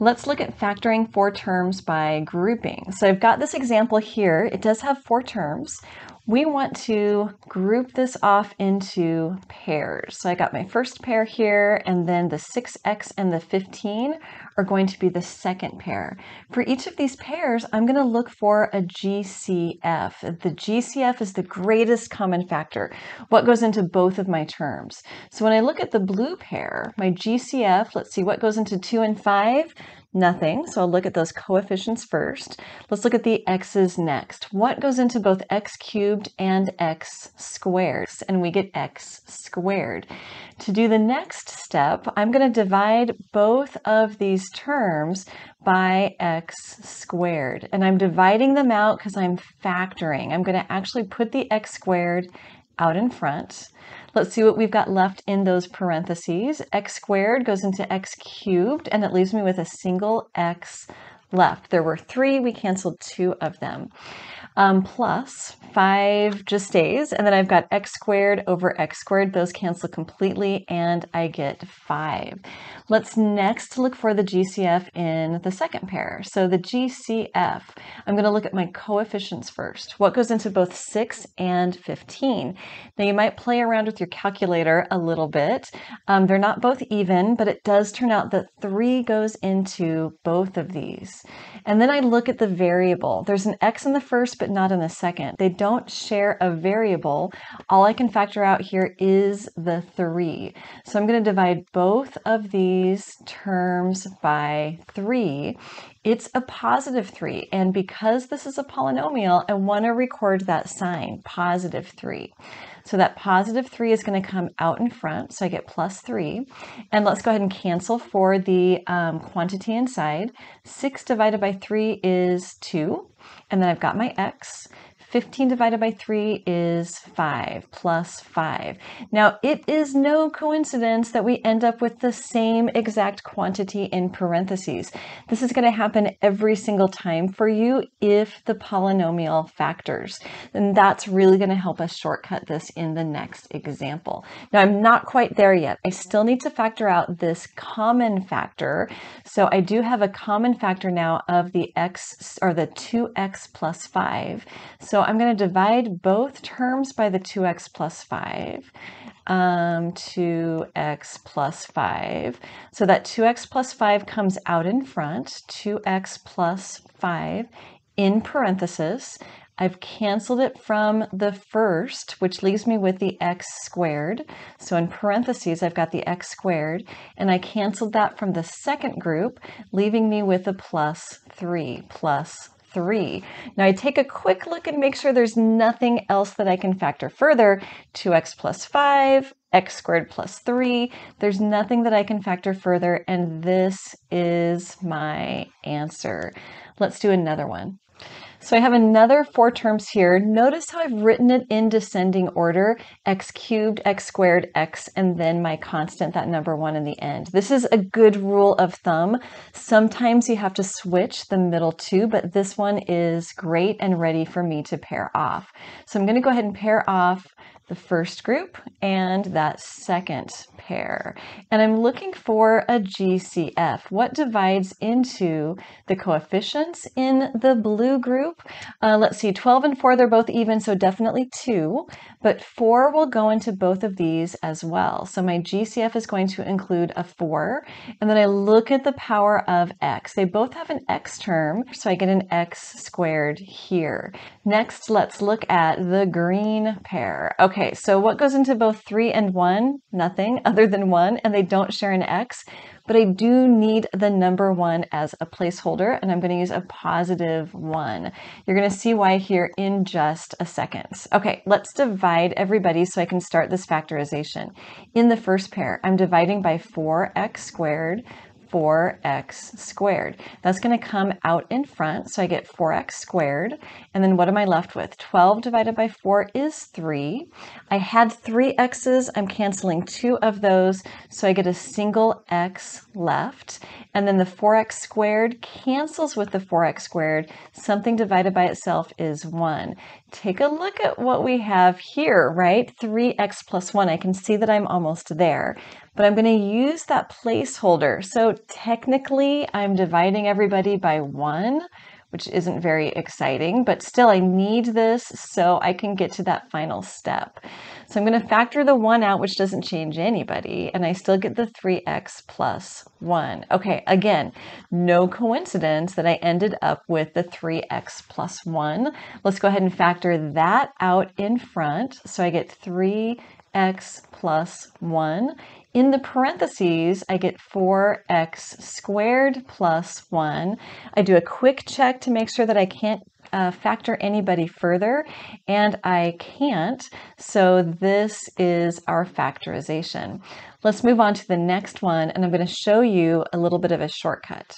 Let's look at factoring four terms by grouping. So I've got this example here. It does have four terms we want to group this off into pairs. So I got my first pair here, and then the 6x and the 15 are going to be the second pair. For each of these pairs, I'm going to look for a GCF. The GCF is the greatest common factor, what goes into both of my terms. So when I look at the blue pair, my GCF, let's see what goes into 2 and 5 nothing. So I'll look at those coefficients first. Let's look at the x's next. What goes into both x cubed and x squared? And we get x squared. To do the next step, I'm going to divide both of these terms by x squared. And I'm dividing them out because I'm factoring. I'm going to actually put the x squared out in front. Let's see what we've got left in those parentheses. x squared goes into x cubed, and it leaves me with a single x left. There were three, we canceled two of them um, plus 5 just stays. And then I've got x squared over x squared. Those cancel completely and I get 5. Let's next look for the GCF in the second pair. So the GCF, I'm going to look at my coefficients first. What goes into both 6 and 15? Now you might play around with your calculator a little bit. Um, they're not both even, but it does turn out that 3 goes into both of these. And then I look at the variable. There's an x in the first, but not in the second. They don't share a variable. All I can factor out here is the 3. So I'm going to divide both of these terms by 3. It's a positive 3, and because this is a polynomial, I want to record that sign, positive 3. So that positive 3 is going to come out in front, so I get plus 3. And let's go ahead and cancel for the um, quantity inside. 6 divided by 3 is 2. And then I've got my x. 15 divided by 3 is 5 plus 5. Now, it is no coincidence that we end up with the same exact quantity in parentheses. This is going to happen every single time for you if the polynomial factors. And that's really going to help us shortcut this in the next example. Now, I'm not quite there yet. I still need to factor out this common factor. So I do have a common factor now of the x or the 2x plus 5. So so I'm going to divide both terms by the 2x plus 5. Um, 2x plus 5. So that 2x plus 5 comes out in front, 2x plus 5 in parenthesis. I've canceled it from the first, which leaves me with the x squared. So in parentheses, I've got the x squared, and I canceled that from the second group, leaving me with a plus 3, plus 3. Now I take a quick look and make sure there's nothing else that I can factor further. 2x plus 5, x squared plus 3. There's nothing that I can factor further, and this is my answer. Let's do another one. So I have another four terms here. Notice how I've written it in descending order, x cubed, x squared, x, and then my constant, that number one in the end. This is a good rule of thumb. Sometimes you have to switch the middle two, but this one is great and ready for me to pair off. So I'm gonna go ahead and pair off the first group and that second pair. And I'm looking for a GCF. What divides into the coefficients in the blue group? Uh, let's see, 12 and 4, they're both even, so definitely 2. But 4 will go into both of these as well. So my GCF is going to include a 4. And then I look at the power of x. They both have an x term, so I get an x squared here. Next, let's look at the green pair. Okay, Okay, so what goes into both 3 and 1? Nothing other than 1, and they don't share an x, but I do need the number 1 as a placeholder, and I'm going to use a positive 1. You're going to see why here in just a second. Okay, let's divide everybody so I can start this factorization. In the first pair, I'm dividing by 4x squared 4x squared. That's going to come out in front, so I get 4x squared. And then what am I left with? 12 divided by 4 is 3. I had three x's. I'm canceling two of those, so I get a single x left. And then the 4x squared cancels with the 4x squared. Something divided by itself is 1. Take a look at what we have here, right? 3x plus 1. I can see that I'm almost there, but I'm going to use that placeholder. So technically, I'm dividing everybody by 1, which isn't very exciting, but still I need this so I can get to that final step. So I'm going to factor the 1 out, which doesn't change anybody, and I still get the 3x plus 1. Okay, again, no coincidence that I ended up with the 3x plus 1. Let's go ahead and factor that out in front. So I get 3x plus 1 in the parentheses, I get 4x squared plus 1. I do a quick check to make sure that I can't uh, factor anybody further, and I can't, so this is our factorization. Let's move on to the next one, and I'm going to show you a little bit of a shortcut.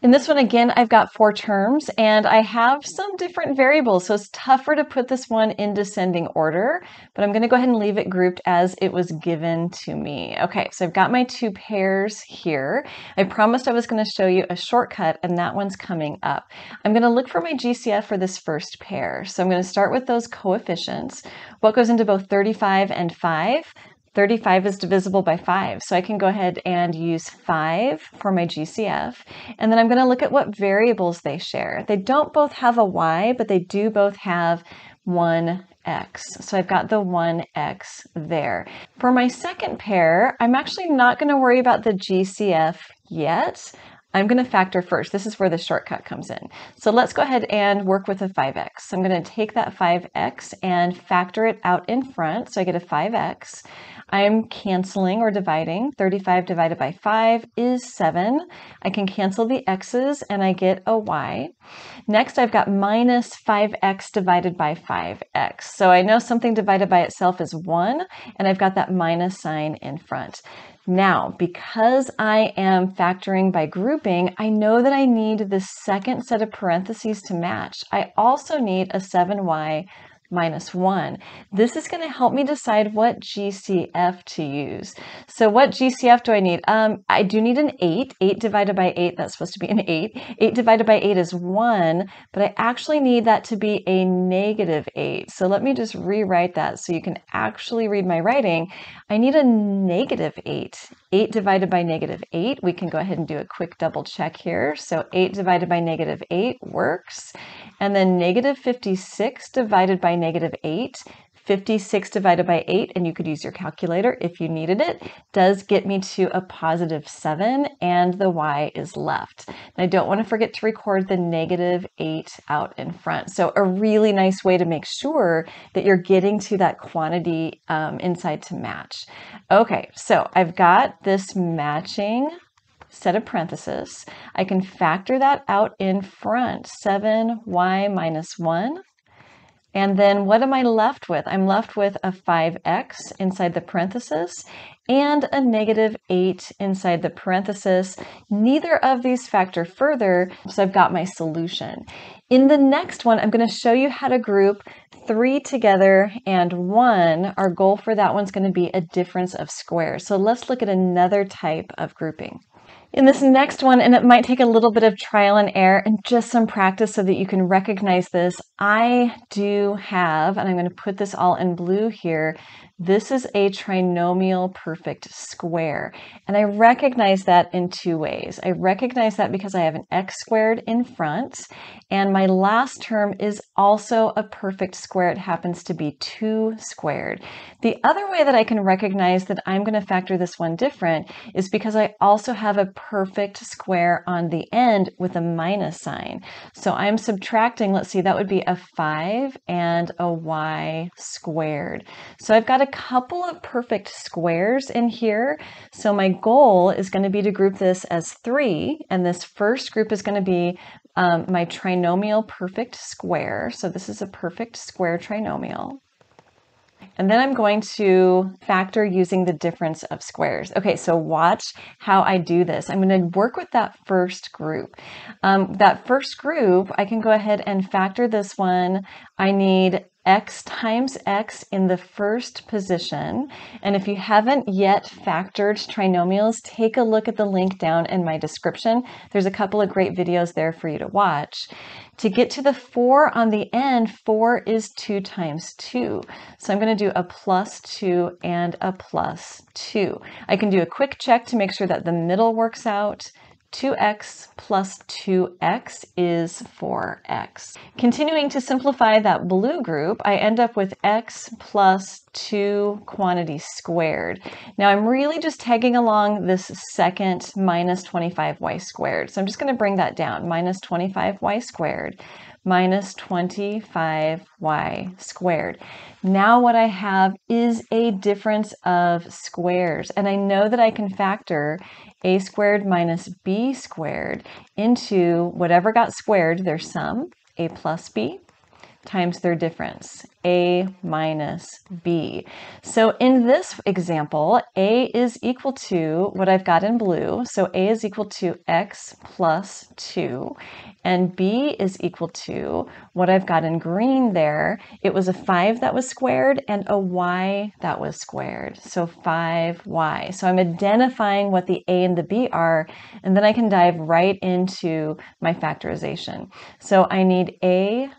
In this one, again, I've got four terms and I have some different variables, so it's tougher to put this one in descending order, but I'm gonna go ahead and leave it grouped as it was given to me. Okay, so I've got my two pairs here. I promised I was gonna show you a shortcut and that one's coming up. I'm gonna look for my GCF for this first pair. So I'm gonna start with those coefficients. What goes into both 35 and 5? 35 is divisible by 5, so I can go ahead and use 5 for my GCF. And then I'm going to look at what variables they share. They don't both have a y, but they do both have 1x. So I've got the 1x there. For my second pair, I'm actually not going to worry about the GCF yet. I'm going to factor first. This is where the shortcut comes in. So let's go ahead and work with a 5x. I'm going to take that 5x and factor it out in front. So I get a 5x. I'm canceling or dividing. 35 divided by 5 is 7. I can cancel the x's and I get a y. Next, I've got minus 5x divided by 5x. So I know something divided by itself is 1, and I've got that minus sign in front. Now, because I am factoring by grouping, I know that I need the second set of parentheses to match. I also need a 7y minus 1. This is going to help me decide what GCF to use. So what GCF do I need? Um, I do need an 8. 8 divided by 8, that's supposed to be an 8. 8 divided by 8 is 1, but I actually need that to be a negative 8. So let me just rewrite that so you can actually read my writing. I need a negative 8. 8 divided by negative 8, we can go ahead and do a quick double check here. So 8 divided by negative 8 works. And then negative 56 divided by negative 8, 56 divided by 8, and you could use your calculator if you needed it, does get me to a positive 7, and the y is left. And I don't want to forget to record the negative 8 out in front. So a really nice way to make sure that you're getting to that quantity um, inside to match. Okay, so I've got this matching set of parentheses. I can factor that out in front, 7y minus 1. And then what am I left with? I'm left with a 5x inside the parenthesis and a negative 8 inside the parenthesis. Neither of these factor further, so I've got my solution. In the next one, I'm going to show you how to group 3 together and 1. Our goal for that one's going to be a difference of squares. So let's look at another type of grouping. In this next one, and it might take a little bit of trial and error and just some practice so that you can recognize this, I do have, and I'm going to put this all in blue here, this is a trinomial perfect square. And I recognize that in two ways. I recognize that because I have an x squared in front, and my last term is also a perfect square. It happens to be 2 squared. The other way that I can recognize that I'm going to factor this one different is because I also have a perfect square on the end with a minus sign. So I'm subtracting, let's see, that would be a 5 and a y squared. So I've got a couple of perfect squares in here. So my goal is going to be to group this as three, and this first group is going to be um, my trinomial perfect square. So this is a perfect square trinomial. And then I'm going to factor using the difference of squares. Okay, so watch how I do this. I'm going to work with that first group. Um, that first group, I can go ahead and factor this one. I need x times x in the first position. And if you haven't yet factored trinomials, take a look at the link down in my description. There's a couple of great videos there for you to watch. To get to the 4 on the end, 4 is 2 times 2. So I'm going to do a plus 2 and a plus 2. I can do a quick check to make sure that the middle works out. 2x plus 2x is 4x. Continuing to simplify that blue group, I end up with x plus 2 quantity squared. Now I'm really just tagging along this second minus 25y squared. So I'm just going to bring that down, minus 25y squared minus 25y squared. Now what I have is a difference of squares, and I know that I can factor a squared minus b squared into whatever got squared, their sum, a plus b, times their difference, a minus b. So in this example, a is equal to what I've got in blue. So a is equal to x plus 2, and b is equal to what I've got in green there. It was a 5 that was squared and a y that was squared. So 5y. So I'm identifying what the a and the b are, and then I can dive right into my factorization. So I need a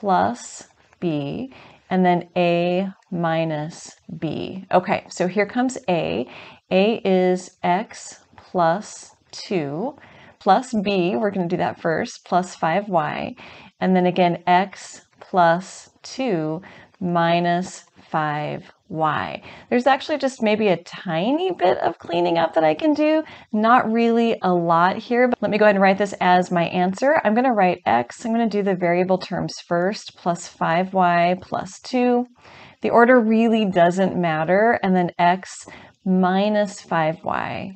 plus b and then a minus b. Okay, so here comes a. a is x plus 2 plus b, we're going to do that first, plus 5y, and then again x plus 2 minus 5y. There's actually just maybe a tiny bit of cleaning up that I can do, not really a lot here, but let me go ahead and write this as my answer. I'm going to write x, I'm going to do the variable terms first, plus 5y plus 2. The order really doesn't matter, and then x minus 5y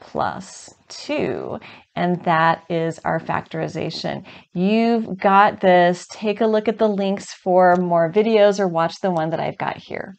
plus 2, and that is our factorization. You've got this. Take a look at the links for more videos or watch the one that I've got here.